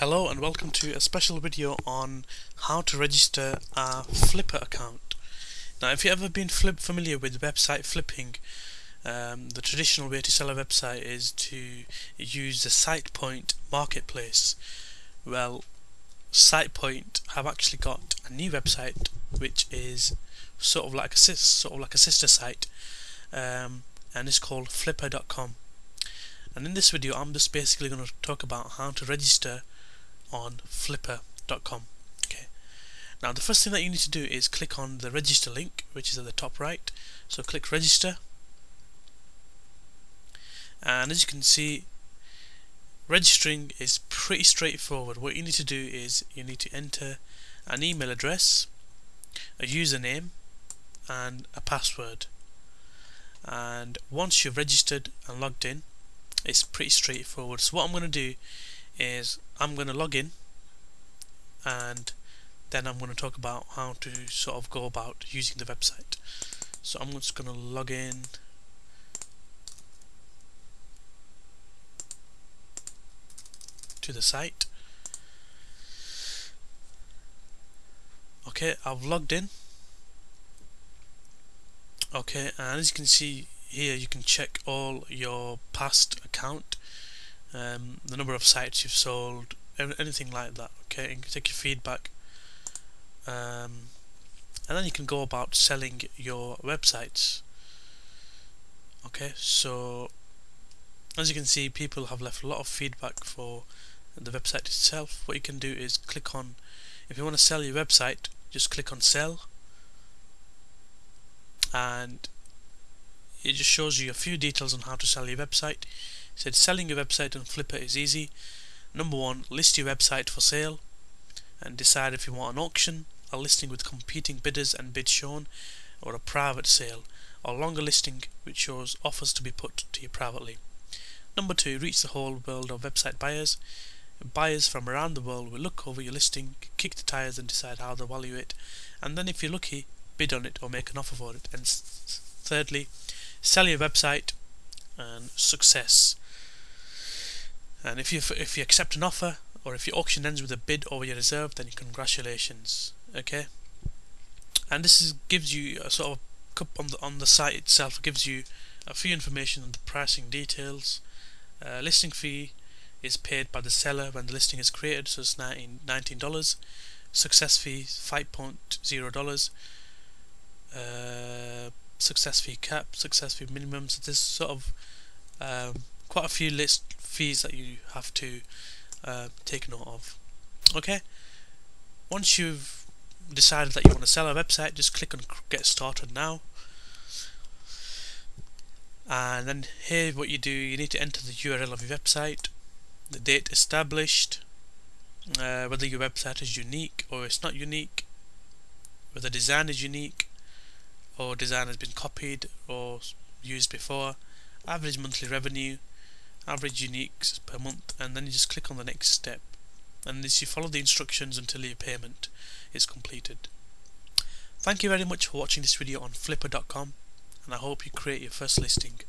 Hello and welcome to a special video on how to register a Flippa account. Now if you've ever been flip familiar with website flipping, um, the traditional way to sell a website is to use the SitePoint marketplace. Well, SitePoint have actually got a new website which is sort of like a sort of like a sister site um, and it's called flippa.com and in this video I'm just basically going to talk about how to register on flippa.com. okay. Now the first thing that you need to do is click on the register link which is at the top right. So click register. And as you can see registering is pretty straightforward. What you need to do is you need to enter an email address a username and a password. And once you've registered and logged in it's pretty straightforward. So what I'm going to do is I'm going to log in and then I'm going to talk about how to sort of go about using the website. So I'm just going to log in. To the site. Okay I've logged in. Okay and as you can see here you can check all your past account um, the number of sites you've sold anything like that okay and take your feedback. Um, and then you can go about selling your websites okay? So as you can see people have left a lot of feedback for the website itself. What you can do is click on if you want to sell your website just click on sell. And it just shows you a few details on how to sell your website. It said selling your website on Flippa is easy. Number one list your website for sale and decide if you want an auction a listing with competing bidders and bids shown or a private sale or longer listing which shows offers to be put to you privately. Number two reach the whole world of website buyers. Buyers from around the world will look over your listing kick the tires and decide how to value it. And then if you're lucky bid on it or make an offer for it. And thirdly sell your website and success. And if you if you accept an offer or if your auction ends with a bid over your reserve then congratulations okay? And this is gives you a sort of on the on the site itself gives you a few information on the pricing details. Uh, listing fee is paid by the seller when the listing is created so it's $19 success fee $5.0 uh, success fee cap, success fee minimum. So there's sort of um, quite a few list fees that you have to uh, take note of. Okay. Once you've decided that you want to sell a website, just click on get started now. And then here what you do, you need to enter the URL of your website, the date established, uh, whether your website is unique or it's not unique, whether the design is unique, or design has been copied or used before, average monthly revenue, average uniques per month, and then you just click on the next step. And this you follow the instructions until your payment is completed. Thank you very much for watching this video on flippa.com and I hope you create your first listing.